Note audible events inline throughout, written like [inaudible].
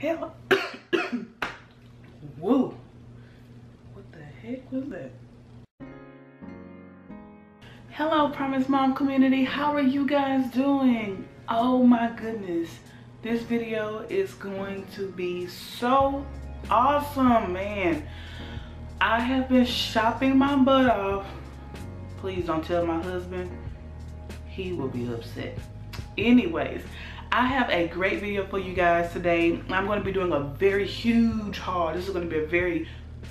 Hell. [coughs] Whoa. What the heck was that? Hello, Promise Mom community. How are you guys doing? Oh my goodness. This video is going to be so awesome, man. I have been shopping my butt off. Please don't tell my husband. He will be upset. Anyways, I have a great video for you guys today. I'm going to be doing a very huge haul. This is going to be a very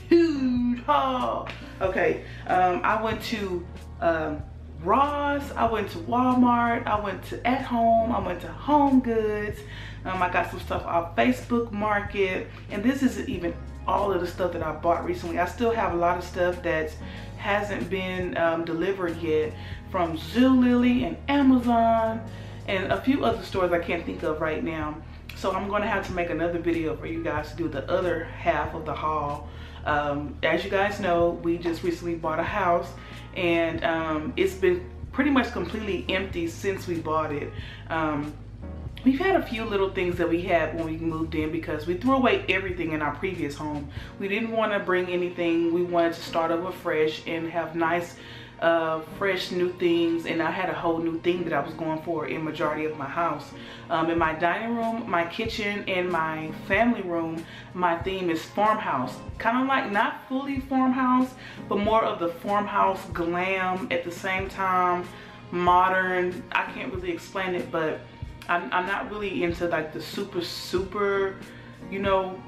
huge haul. Okay, um, I went to um, Ross, I went to Walmart, I went to At Home, I went to Home Goods. Um, I got some stuff off Facebook Market. And this isn't even all of the stuff that I bought recently. I still have a lot of stuff that hasn't been um, delivered yet from Zulily and Amazon and a few other stores I can't think of right now. So I'm going to have to make another video for you guys to do the other half of the haul. Um, as you guys know, we just recently bought a house and um, it's been pretty much completely empty since we bought it. Um, we've had a few little things that we had when we moved in because we threw away everything in our previous home. We didn't want to bring anything. We wanted to start over fresh and have nice uh, fresh new things and I had a whole new thing that I was going for in majority of my house. Um, in my dining room, my kitchen, and my family room, my theme is farmhouse. Kind of like not fully farmhouse, but more of the farmhouse glam at the same time, modern. I can't really explain it, but I'm, I'm not really into like the super, super, you know,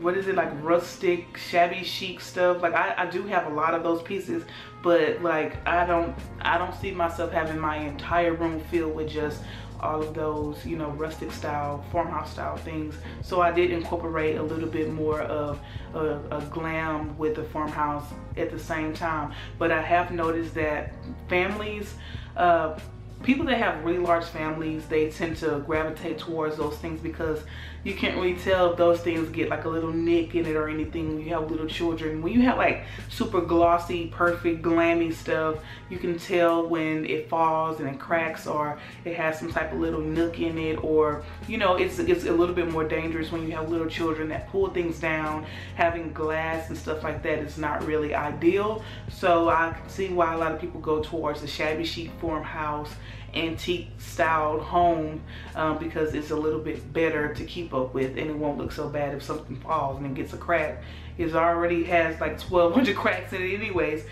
what is it like rustic shabby chic stuff? Like I, I do have a lot of those pieces but like I don't I don't see myself having my entire room filled with just all of those you know rustic style farmhouse style things. So I did incorporate a little bit more of a, a glam with the farmhouse at the same time. But I have noticed that families uh, people that have really large families they tend to gravitate towards those things because you can't really tell if those things get like a little nick in it or anything when you have little children. When you have like super glossy perfect glammy stuff you can tell when it falls and it cracks or it has some type of little nook in it or you know it's it's a little bit more dangerous when you have little children that pull things down. Having glass and stuff like that is not really ideal. So I can see why a lot of people go towards the shabby chic farmhouse antique styled home um, because it's a little bit better to keep up with and it won't look so bad if something falls and it gets a crack. It already has like 1200 [laughs] cracks in it anyways.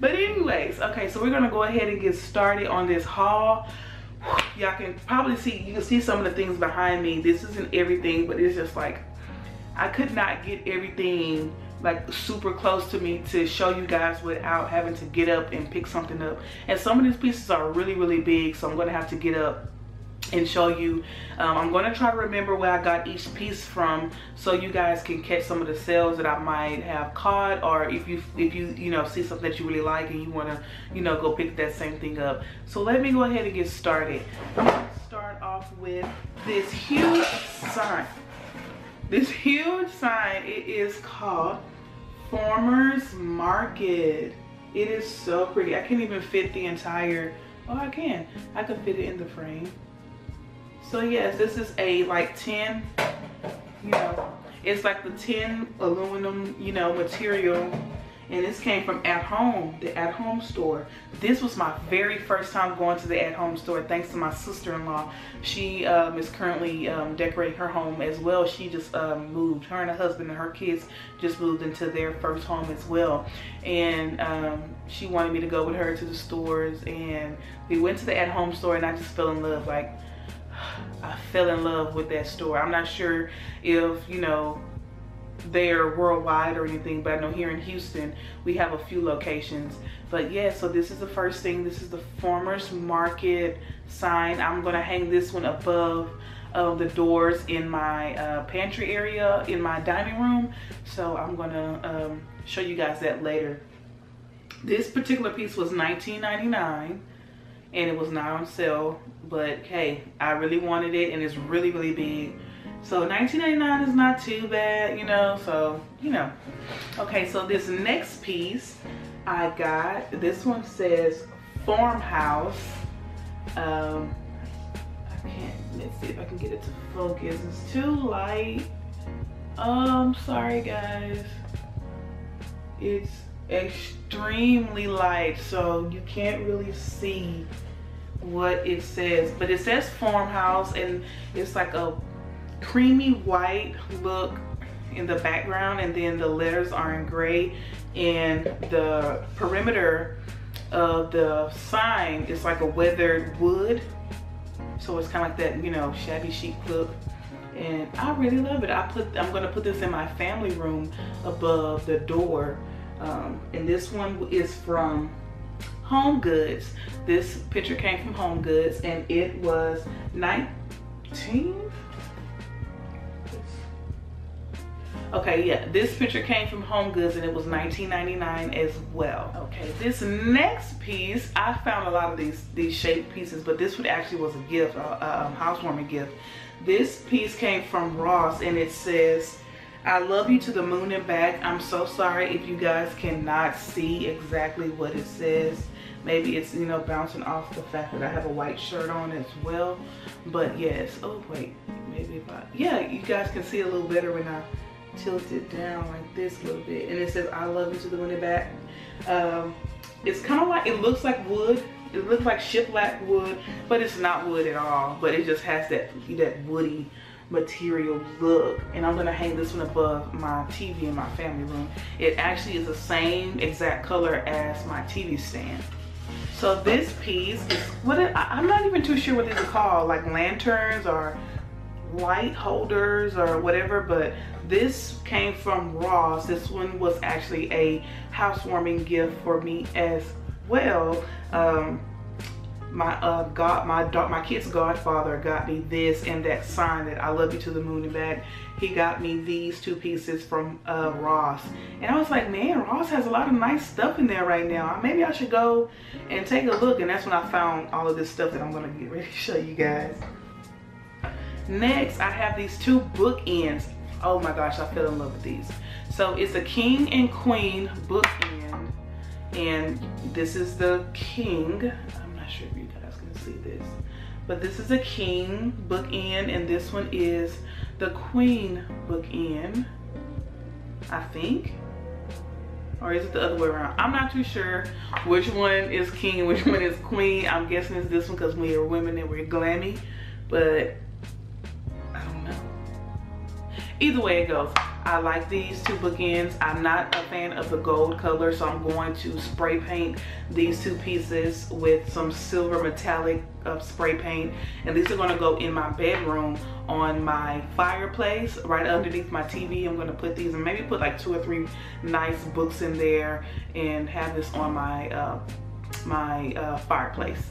But anyways, okay, so we're gonna go ahead and get started on this haul. Y'all can probably see, you can see some of the things behind me. This isn't everything, but it's just like, I could not get everything like super close to me to show you guys without having to get up and pick something up. And some of these pieces are really really big so i'm gonna have to get up and show you. Um, i'm to try to remember where i got each piece from so you guys can catch some of the sales that i might have caught or if you if you you know see something that you really like and you want to you know go pick that same thing up. So let me go ahead and get started. I'm to start off with this huge sign. This huge sign it is called farmers market. It is so pretty. I can't even fit the entire oh i can. I can fit it in the frame. So yes this is a like 10 you know it's like the 10 aluminum you know material and this came from At Home, the At Home store. This was my very first time going to the At Home store thanks to my sister-in-law. She um, is currently um, decorating her home as well. She just um, moved. Her and her husband and her kids just moved into their first home as well. And um, she wanted me to go with her to the stores and we went to the At Home store and I just fell in love. Like, [sighs] I fell in love with that store. I'm not sure if, you know, they're worldwide or anything, but I know here in Houston, we have a few locations. But yeah, so this is the first thing. This is the Farmer's Market sign. I'm gonna hang this one above uh, the doors in my uh, pantry area, in my dining room. So I'm gonna um, show you guys that later. This particular piece was $19.99 and it was not on sale, but hey, I really wanted it and it's really, really big. So 19.99 is not too bad, you know, so, you know. Okay, so this next piece I got, this one says farmhouse. Um, I can't, let's see if I can get it to focus. It's too light. Um, sorry guys. It's extremely light, so you can't really see what it says. But it says farmhouse and it's like a creamy white look in the background and then the letters are in gray and the perimeter of the sign is like a weathered wood. So it's kind of like that you know shabby chic look. And I really love it. I put I'm gonna put this in my family room above the door. Um, and this one is from Home Goods. This picture came from Home Goods and it was 19 Okay, yeah, this picture came from Home Goods and it was $19.99 as well. Okay, this next piece, I found a lot of these these shaped pieces, but this one actually was a gift, a, a um, housewarming gift. This piece came from Ross and it says, I love you to the moon and back. I'm so sorry if you guys cannot see exactly what it says. Maybe it's, you know, bouncing off the fact that I have a white shirt on as well. But yes, oh wait, maybe if I, yeah, you guys can see a little better when I tilt it down like this a little bit. And it says, I love you to the and back. Um, it's kind of like, it looks like wood. It looks like shiplap wood, but it's not wood at all. But it just has that, that woody material look. And I'm gonna hang this one above my TV in my family room. It actually is the same exact color as my TV stand. So this piece is, what it, I'm not even too sure what these are called, like lanterns or light holders or whatever, but this came from Ross. This one was actually a housewarming gift for me as well. Um, my uh god my my kid's godfather got me this and that sign that i love you to the moon and back he got me these two pieces from uh ross and i was like man ross has a lot of nice stuff in there right now maybe i should go and take a look and that's when i found all of this stuff that i'm gonna get ready to show you guys next i have these two bookends oh my gosh i fell in love with these so it's a king and queen bookend and this is the king I'm not sure if you guys can see this. But this is a king bookend and this one is the queen bookend, I think. Or is it the other way around? I'm not too sure which one is king and which one is queen. I'm guessing it's this one because we are women and we're glammy. But. Either way it goes. I like these two bookends. I'm not a fan of the gold color, so I'm going to spray paint these two pieces with some silver metallic uh, spray paint. And these are gonna go in my bedroom on my fireplace, right underneath my TV. I'm gonna put these and maybe put like two or three nice books in there and have this on my, uh, my uh, fireplace.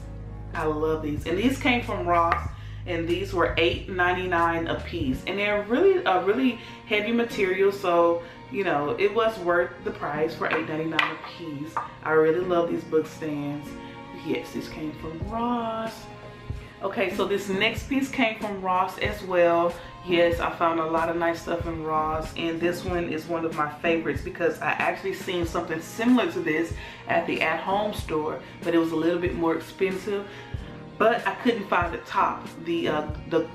I love these. And these came from Ross and these were $8.99 a piece and they're really a really heavy material so you know it was worth the price for $8.99 a piece I really love these book stands. Yes this came from Ross. Okay so this next piece came from Ross as well. Yes I found a lot of nice stuff in Ross and this one is one of my favorites because I actually seen something similar to this at the at-home store but it was a little bit more expensive but I couldn't find the top, the uh, the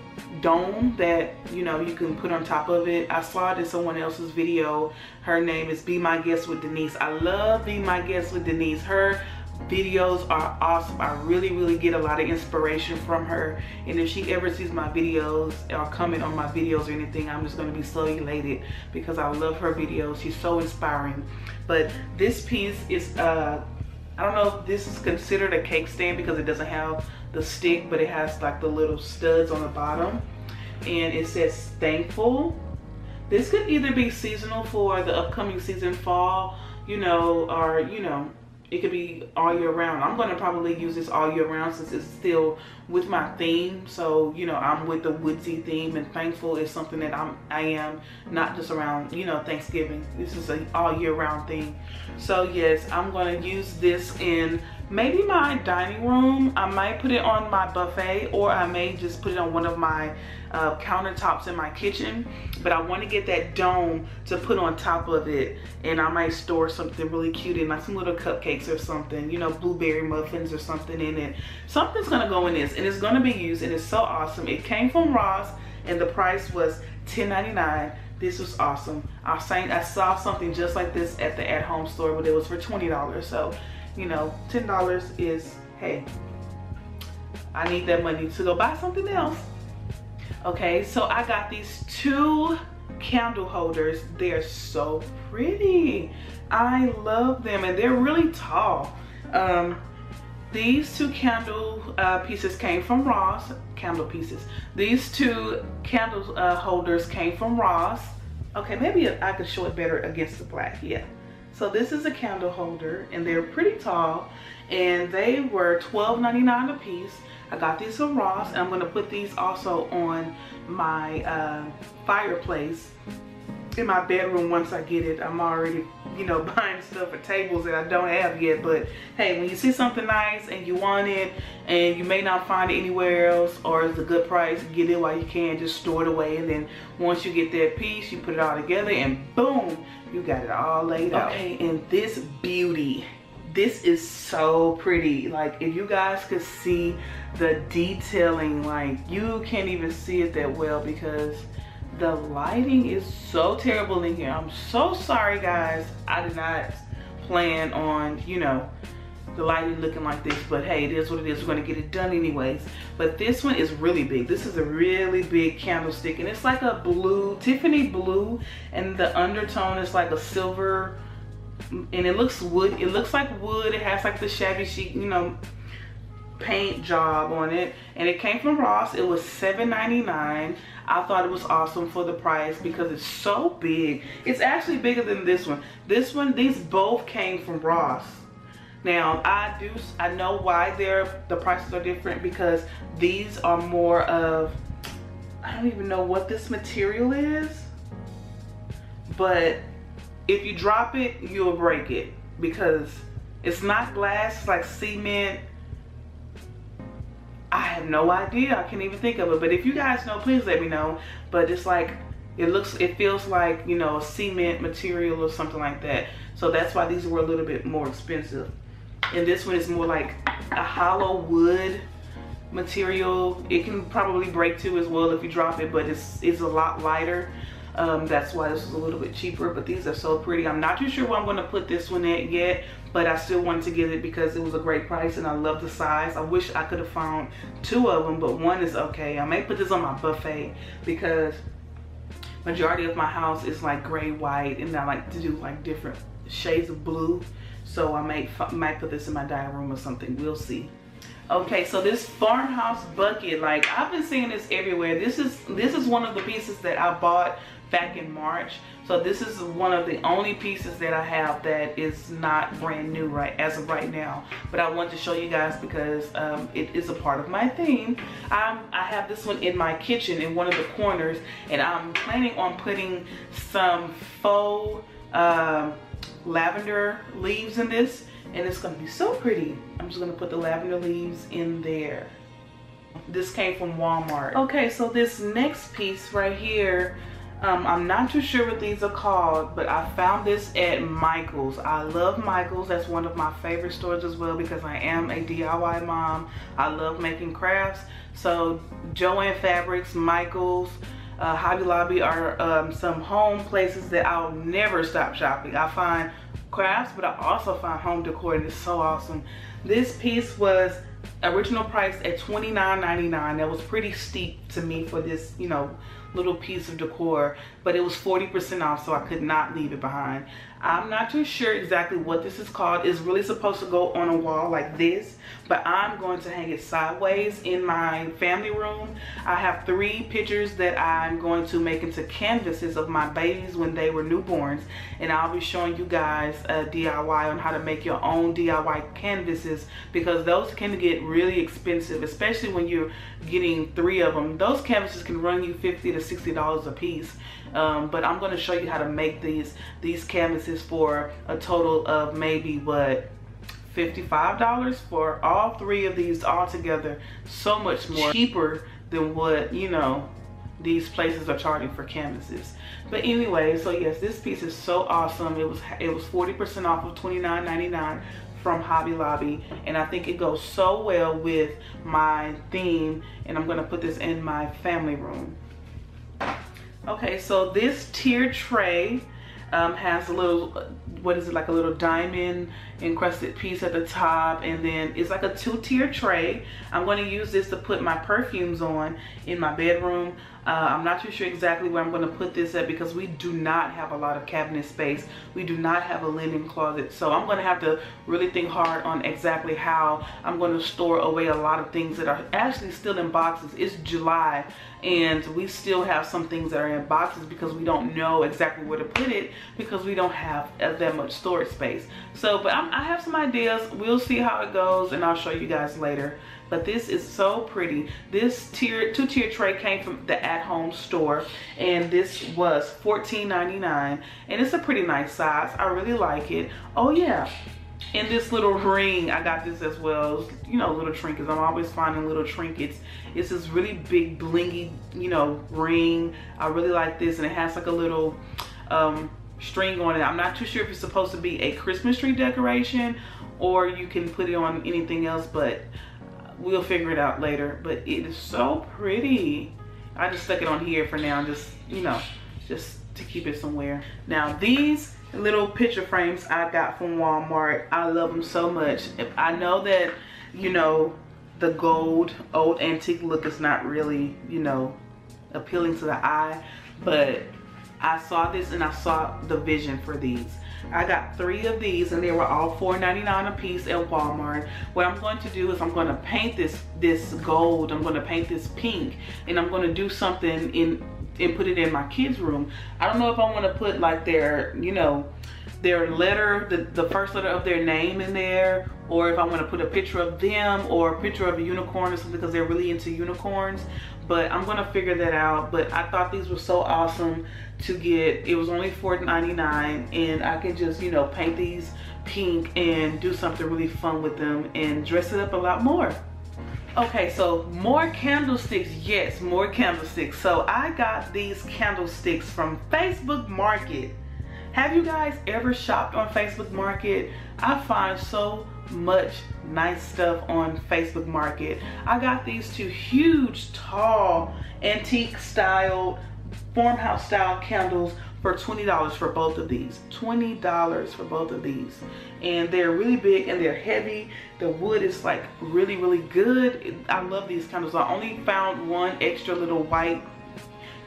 dome that you know you can put on top of it. I saw it in someone else's video. Her name is Be My Guest with Denise. I love Be My Guest with Denise. Her videos are awesome. I really, really get a lot of inspiration from her. And if she ever sees my videos or comment on my videos or anything, I'm just gonna be so elated because I love her videos. She's so inspiring. But this piece is, uh, I don't know if this is considered a cake stand because it doesn't have the stick, but it has like the little studs on the bottom. And it says thankful. This could either be seasonal for the upcoming season, fall, you know, or, you know, it could be all year round. I'm gonna probably use this all year round since it's still with my theme. So, you know, I'm with the woodsy theme and thankful is something that I'm, I am not just around, you know, Thanksgiving. This is a all year round thing. So yes, I'm gonna use this in maybe my dining room. I might put it on my buffet or I may just put it on one of my uh, countertops in my kitchen. But I want to get that dome to put on top of it. And I might store something really cute in like some little cupcakes or something, you know, blueberry muffins or something in it. Something's going to go in this and it's going to be used and it's so awesome. It came from Ross and the price was $10.99 this was awesome. I saw something just like this at the at-home store, but it was for $20. So, you know, $10 is, hey, I need that money to go buy something else. Okay, so I got these two candle holders. They're so pretty. I love them and they're really tall. Um, these two candle uh, pieces came from Ross, candle pieces. These two candle uh, holders came from Ross. Okay, maybe I could show it better against the black, yeah. So this is a candle holder and they're pretty tall and they were $12.99 a piece. I got these from Ross and I'm gonna put these also on my uh, fireplace in my bedroom once I get it. I'm already you know, [laughs] buying stuff for tables that I don't have yet. But hey, when you see something nice and you want it and you may not find it anywhere else or it's a good price, get it while you can. Just store it away. And then once you get that piece, you put it all together and boom, you got it all laid out. Okay, and this beauty this is so pretty like if you guys could see the detailing like you can't even see it that well because the lighting is so terrible in here. I'm so sorry guys. I did not plan on, you know, the lighting looking like this, but hey, it is what it is. We're gonna get it done anyways. But this one is really big. This is a really big candlestick and it's like a blue, Tiffany blue, and the undertone is like a silver, and it looks wood, it looks like wood. It has like the shabby chic, you know, paint job on it and it came from Ross it was $7.99 I thought it was awesome for the price because it's so big it's actually bigger than this one this one these both came from Ross now I do I know why they're the prices are different because these are more of I don't even know what this material is but if you drop it you'll break it because it's not glass it's like cement I have no idea. I can't even think of it. But if you guys know, please let me know. But it's like, it looks, it feels like, you know, cement material or something like that. So that's why these were a little bit more expensive. And this one is more like a hollow wood material. It can probably break too as well if you drop it, but it's, it's a lot lighter. Um, that's why this is a little bit cheaper, but these are so pretty. I'm not too sure where I'm gonna put this one at yet, but I still wanted to get it because it was a great price and I love the size. I wish I could have found two of them, but one is okay. I may put this on my buffet because majority of my house is like gray, white, and I like to do like different shades of blue. So I might, might put this in my dining room or something, we'll see. Okay, so this farmhouse bucket, like I've been seeing this everywhere. This is this is one of the pieces that I bought back in March. So this is one of the only pieces that I have that is not brand new right as of right now. But I want to show you guys because um, it is a part of my theme. I'm, I have this one in my kitchen in one of the corners and I'm planning on putting some faux uh, lavender leaves in this and it's gonna be so pretty. I'm just gonna put the lavender leaves in there. This came from Walmart. Okay, so this next piece right here um, I'm not too sure what these are called, but I found this at Michael's. I love Michael's. That's one of my favorite stores as well because I am a DIY mom. I love making crafts. So Joann Fabrics, Michael's, uh, Hobby Lobby are um, some home places that I'll never stop shopping. I find crafts, but I also find home decor and it's so awesome. This piece was original price at $29.99. That was pretty steep to me for this, you know, little piece of decor, but it was 40% off, so I could not leave it behind. I'm not too sure exactly what this is called. It's really supposed to go on a wall like this, but I'm going to hang it sideways in my family room. I have three pictures that I'm going to make into canvases of my babies when they were newborns, and I'll be showing you guys a DIY on how to make your own DIY canvases because those can get really expensive, especially when you're getting three of them. Those canvases can run you 50 to $60 a piece. Um, but I'm going to show you how to make these these canvases for a total of maybe what $55 for all three of these all together. So much more cheaper than what, you know, these places are charging for canvases. But anyway, so yes, this piece is so awesome. It was it was 40% off of $29.99 from Hobby Lobby and I think it goes so well with my theme and I'm gonna put this in my family room. Okay, so this tiered tray um, has a little, what is it, like a little diamond encrusted piece at the top and then it's like a two-tier tray. I'm going to use this to put my perfumes on in my bedroom. Uh, I'm not too sure exactly where I'm going to put this at because we do not have a lot of cabinet space. We do not have a linen closet. So I'm going to have to really think hard on exactly how I'm going to store away a lot of things that are actually still in boxes. It's July and we still have some things that are in boxes because we don't know exactly where to put it because we don't have that much storage space. So, but I'm, I have some ideas. We'll see how it goes and I'll show you guys later but this is so pretty. This tier, two tier tray came from the at home store and this was $14.99 and it's a pretty nice size. I really like it. Oh yeah, in this little ring i got this as well you know little trinkets i'm always finding little trinkets it's this really big blingy you know ring i really like this and it has like a little um, string on it i'm not too sure if it's supposed to be a christmas tree decoration or you can put it on anything else but we'll figure it out later but it is so pretty. I just stuck it on here for now just you know just to keep it somewhere. Now these little picture frames i got from walmart i love them so much. I know that you know the gold old antique look is not really you know appealing to the eye but i saw this and i saw the vision for these I got three of these and they were all $4.99 a piece at Walmart. What I'm going to do is I'm going to paint this this gold. I'm going to paint this pink and I'm going to do something in and put it in my kids room. I don't know if I want to put like their, you know, their letter, the, the first letter of their name in there, or if I want to put a picture of them or a picture of a unicorn or something because they're really into unicorns. But I'm to figure that out. But I thought these were so awesome to get. It was only $4.99 and I can just, you know, paint these pink and do something really fun with them and dress it up a lot more. Okay, so more candlesticks. Yes, more candlesticks. So I got these candlesticks from Facebook Market. Have you guys ever shopped on Facebook Market? I find so much nice stuff on Facebook Market. I got these two huge, tall, antique style, farmhouse style candles for $20 for both of these. $20 for both of these. And they're really big and they're heavy. The wood is like really, really good. I love these candles. I only found one extra little white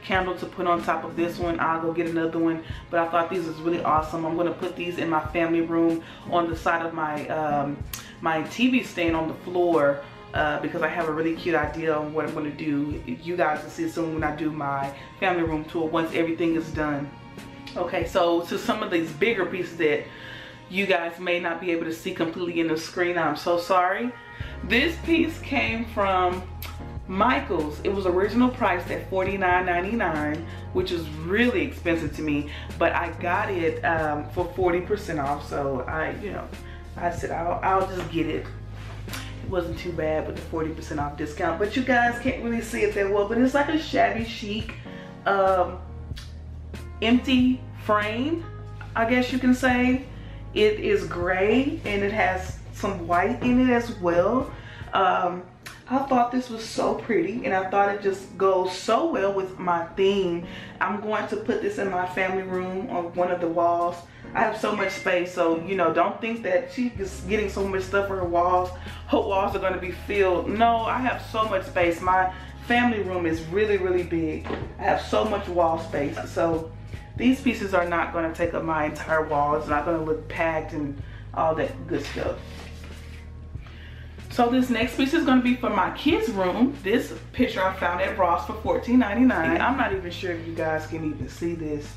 candle to put on top of this one. I'll go get another one. But I thought these was really awesome. I'm going to put these in my family room on the side of my, um, my TV stand on the floor uh, because I have a really cute idea on what I'm going to do. You guys will see soon when I do my family room tour once everything is done. Okay, so to some of these bigger pieces that you guys may not be able to see completely in the screen, I'm so sorry. This piece came from Michaels. It was original priced at $49.99, which is really expensive to me, but I got it um, for 40% off, so I, you know, I said I'll, I'll just get it. It wasn't too bad with the 40% off discount, but you guys can't really see it that well, but it's like a shabby chic um, empty frame, I guess you can say. It is gray and it has some white in it as well. Um, I thought this was so pretty and I thought it just goes so well with my theme. I'm going to put this in my family room on one of the walls. I have so much space so you know don't think that she's getting so much stuff for her walls. Her walls are going to be filled. No I have so much space. My family room is really really big. I have so much wall space so these pieces are not going to take up my entire wall. It's not going to look packed and all that good stuff. So this next piece is going to be for my kids room. This picture I found at Ross for $14.99. I'm not even sure if you guys can even see this.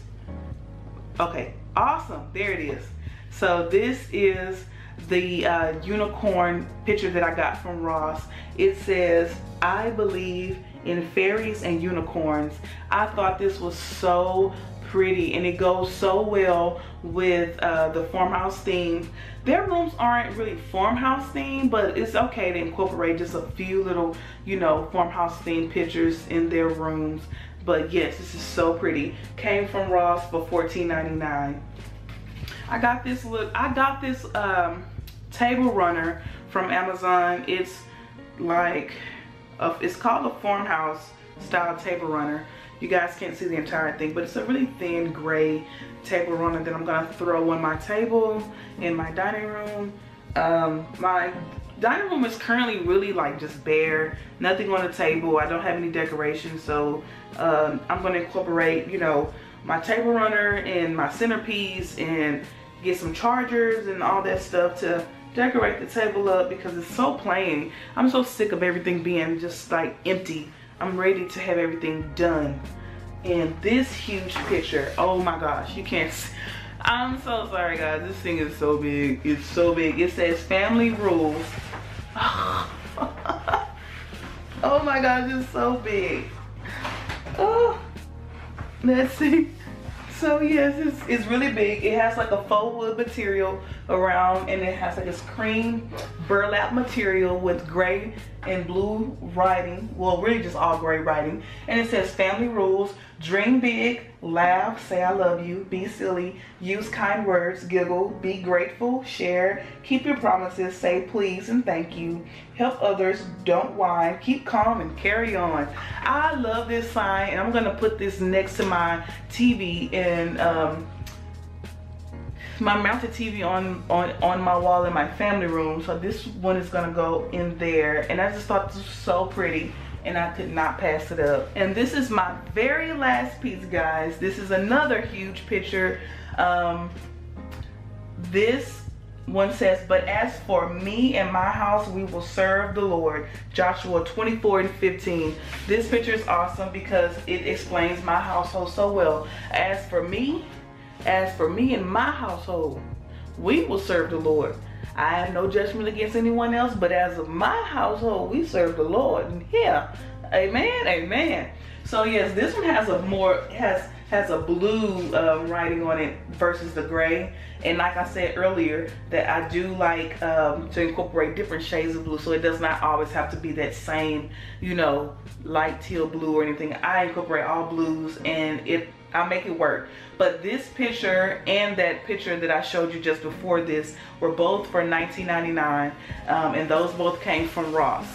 Okay, awesome. There it is. So this is the uh, unicorn picture that I got from Ross. It says, I believe in fairies and unicorns. I thought this was so pretty and it goes so well with uh, the farmhouse theme. Their rooms aren't really farmhouse themed, but it's okay to incorporate just a few little, you know, farmhouse themed pictures in their rooms. But yes, this is so pretty. Came from Ross for $14.99. I got this look, I got this um, table runner from Amazon. It's like, a, it's called a farmhouse style table runner. You guys can't see the entire thing, but it's a really thin gray table runner that I'm gonna throw on my table in my dining room. Um, my dining room is currently really like just bare, nothing on the table. I don't have any decorations, so um, I'm gonna incorporate, you know, my table runner and my centerpiece and get some chargers and all that stuff to decorate the table up because it's so plain. I'm so sick of everything being just like empty I'm ready to have everything done. And this huge picture, oh my gosh, you can't see. I'm so sorry guys, this thing is so big. It's so big. It says family rules. [laughs] oh my gosh, it's so big. Oh, let's see. So yes, it's, it's really big. It has like a faux wood material around and it has like this cream burlap material with gray and blue writing. Well, really just all gray writing. And it says family rules, dream big, laugh, say I love you, be silly, use kind words, giggle, be grateful, share, keep your promises, say please and thank you, help others, don't whine, keep calm and carry on. I love this sign and I'm gonna put this next to my TV and um, my mounted TV on, on, on my wall in my family room. So this one is gonna go in there. And I just thought this was so pretty and I could not pass it up. And this is my very last piece, guys. This is another huge picture. Um, this one says, but as for me and my house, we will serve the Lord. Joshua 24 and 15. This picture is awesome because it explains my household so well. As for me, as for me and my household, we will serve the Lord. I have no judgment against anyone else, but as of my household, we serve the Lord. And yeah, amen, amen. So yes, this one has a more has has a blue um, writing on it versus the gray. And like I said earlier, that I do like um, to incorporate different shades of blue, so it does not always have to be that same, you know, light teal blue or anything. I incorporate all blues, and it I'll make it work. But this picture and that picture that I showed you just before this were both for $19.99 um, and those both came from Ross.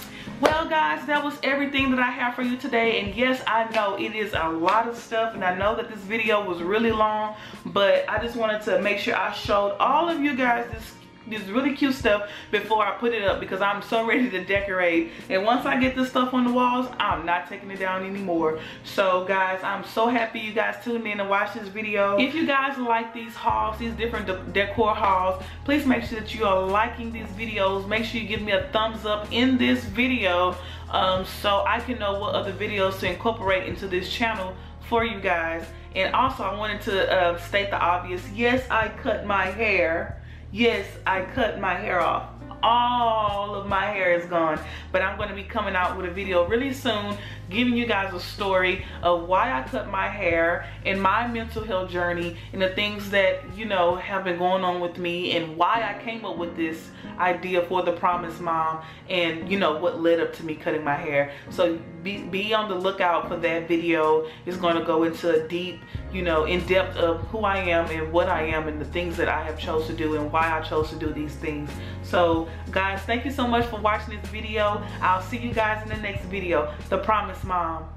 Well guys, that was everything that I have for you today. And yes, I know it is a lot of stuff and I know that this video was really long, but I just wanted to make sure I showed all of you guys this this really cute stuff before I put it up because I'm so ready to decorate. And once I get this stuff on the walls, I'm not taking it down anymore. So guys, I'm so happy you guys tuned in to watch this video. If you guys like these hauls, these different de decor hauls, please make sure that you are liking these videos. Make sure you give me a thumbs up in this video um, so I can know what other videos to incorporate into this channel for you guys. And also I wanted to uh, state the obvious. Yes, I cut my hair Yes, I cut my hair off. All of my hair is gone. But I'm going to be coming out with a video really soon giving you guys a story of why I cut my hair and my mental health journey and the things that, you know, have been going on with me and why I came up with this idea for the Promise Mom and, you know, what led up to me cutting my hair. So be, be on the lookout for that video. It's going to go into a deep, you know, in depth of who I am and what I am and the things that I have chose to do and why I chose to do these things. So guys, thank you so much for watching this video. I'll see you guys in the next video. The Promise Mom.